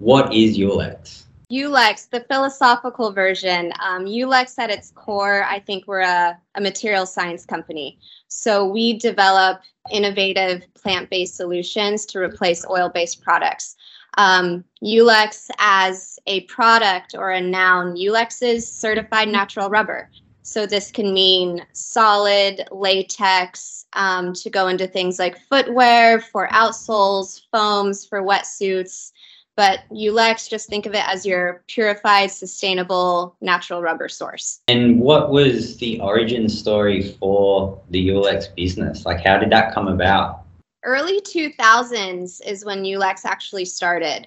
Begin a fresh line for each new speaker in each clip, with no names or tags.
What is Yulex?
Yulex, the philosophical version. Um, Yulex at its core, I think we're a, a material science company. So we develop innovative plant based solutions to replace oil based products. Um, Yulex as a product or a noun, Yulex is certified natural rubber. So this can mean solid latex um, to go into things like footwear for outsoles, foams for wetsuits. But Yulex, just think of it as your purified, sustainable, natural rubber source.
And what was the origin story for the Yulex business? Like, how did that come about?
Early 2000s is when Yulex actually started.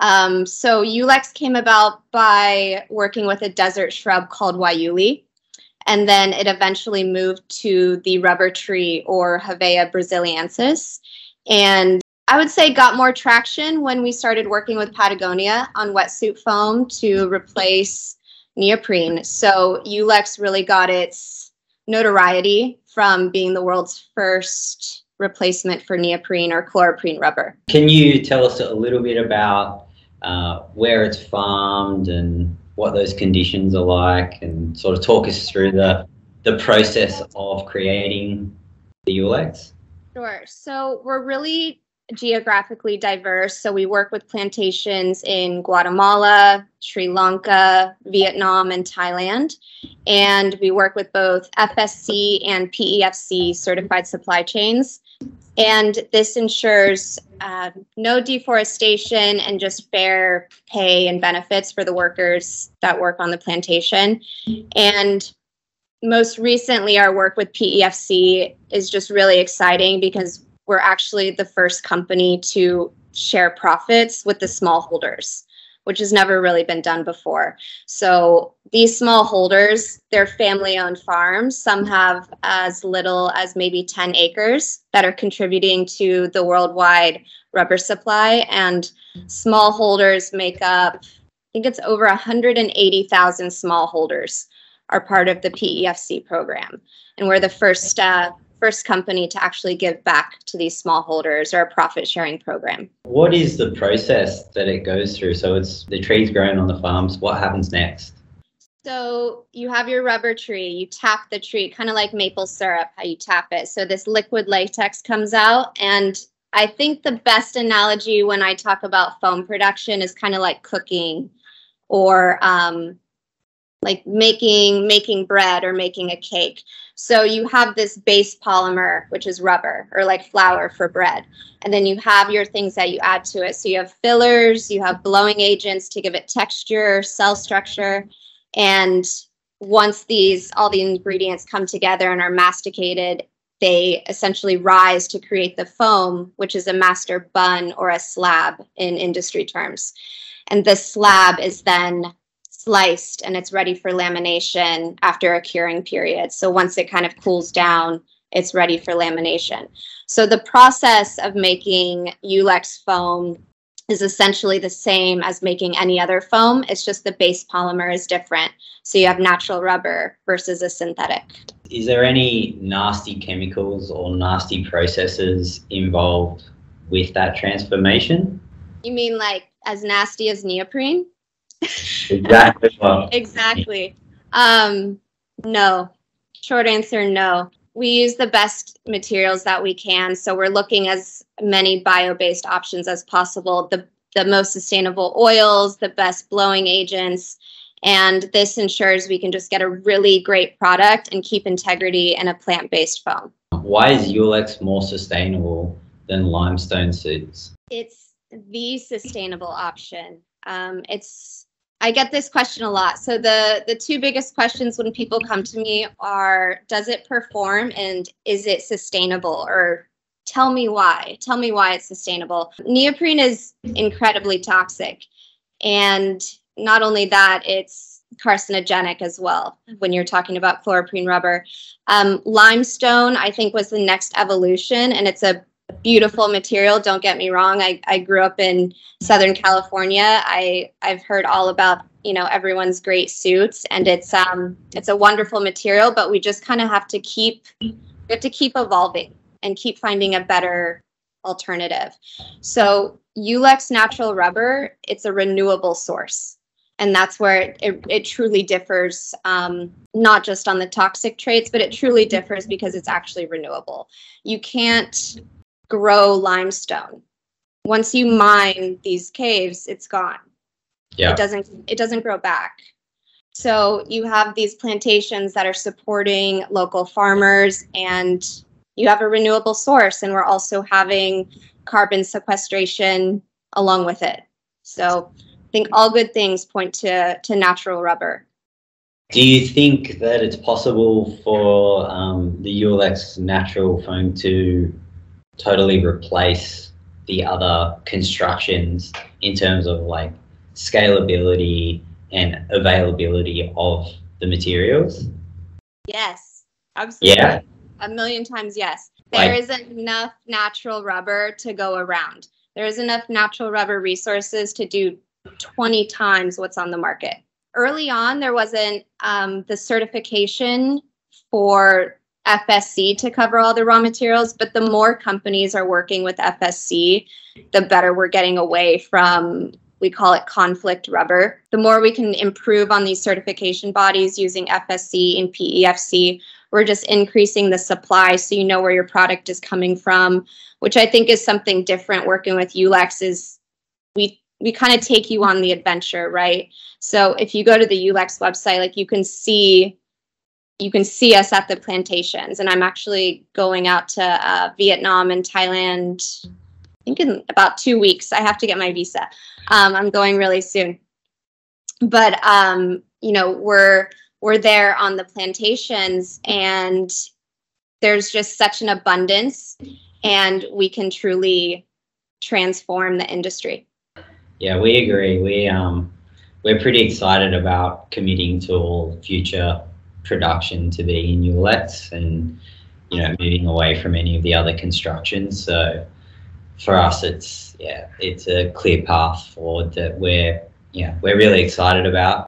Um, so Yulex came about by working with a desert shrub called guayule and then it eventually moved to the rubber tree or Hevea brasiliensis. And I would say got more traction when we started working with Patagonia on wetsuit foam to replace neoprene. So Yulex really got its notoriety from being the world's first replacement for neoprene or chloroprene rubber.
Can you tell us a little bit about uh, where it's farmed and what those conditions are like and sort of talk us through the the process of creating the Yulex?
Sure. So we're really geographically diverse. So we work with plantations in Guatemala, Sri Lanka, Vietnam, and Thailand. And we work with both FSC and PEFC certified supply chains. And this ensures uh, no deforestation and just fair pay and benefits for the workers that work on the plantation. And most recently, our work with PEFC is just really exciting because we're actually the first company to share profits with the smallholders which has never really been done before. So these small holders, they're family owned farms. Some have as little as maybe 10 acres that are contributing to the worldwide rubber supply. And smallholders make up, I think it's over 180,000 smallholders are part of the PEFC program. And we're the first uh, first company to actually give back to these smallholders or a profit sharing program.
What is the process that it goes through? So it's the trees grown on the farms. What happens next?
So you have your rubber tree, you tap the tree, kind of like maple syrup, how you tap it. So this liquid latex comes out. And I think the best analogy when I talk about foam production is kind of like cooking or um, like making making bread or making a cake. So you have this base polymer, which is rubber or like flour for bread. And then you have your things that you add to it. So you have fillers, you have blowing agents to give it texture, cell structure. And once these, all the ingredients come together and are masticated, they essentially rise to create the foam, which is a master bun or a slab in industry terms. And the slab is then sliced and it's ready for lamination after a curing period. So once it kind of cools down, it's ready for lamination. So the process of making Yulex foam is essentially the same as making any other foam. It's just the base polymer is different. So you have natural rubber versus a synthetic.
Is there any nasty chemicals or nasty processes involved with that transformation?
You mean like as nasty as neoprene?
Exactly.
exactly. Um, no. Short answer, no. We use the best materials that we can, so we're looking as many bio-based options as possible. The the most sustainable oils, the best blowing agents, and this ensures we can just get a really great product and keep integrity in a plant-based foam.
Why is Yulex more sustainable than limestone seeds?
It's the sustainable option. Um, it's I get this question a lot. So the the two biggest questions when people come to me are does it perform and is it sustainable or tell me why. Tell me why it's sustainable. Neoprene is incredibly toxic. And not only that, it's carcinogenic as well when you're talking about chloroprene rubber. Um, limestone, I think, was the next evolution, and it's a beautiful material. Don't get me wrong. I, I grew up in Southern California. I I've heard all about you know everyone's great suits, and it's um it's a wonderful material. But we just kind of have to keep we have to keep evolving and keep finding a better alternative. So Yulex natural rubber, it's a renewable source. And that's where it, it, it truly differs, um, not just on the toxic traits, but it truly differs because it's actually renewable. You can't grow limestone. Once you mine these caves, it's gone.
Yeah.
It doesn't it doesn't grow back. So you have these plantations that are supporting local farmers and you have a renewable source and we're also having carbon sequestration along with it. So I think all good things point to, to natural rubber.
Do you think that it's possible for um, the Yulex natural foam to totally replace the other constructions in terms of like scalability and availability of the materials?
Yes, absolutely.
Yeah.
A million times yes. There like, isn't enough natural rubber to go around. There is enough natural rubber resources to do 20 times what's on the market. Early on, there wasn't um, the certification for FSC to cover all the raw materials, but the more companies are working with FSC, the better we're getting away from we call it conflict rubber. The more we can improve on these certification bodies using FSC and PEFC, we're just increasing the supply so you know where your product is coming from, which I think is something different working with Yulex is we we kind of take you on the adventure, right? So if you go to the Yulex website, like you can see you can see us at the plantations. And i'm actually going out to uh, vietnam and thailand i think in about two weeks. I have to get my visa. Um, i'm going really soon. But um, you know we're we're there on the plantations and there's just such an abundance and we can truly transform the industry.
Yeah we agree. We um we're pretty excited about committing to all future production to be in Yulex and you know moving away from any of the other constructions. So for us, it's yeah, it's a clear path forward that we're yeah we're really excited about.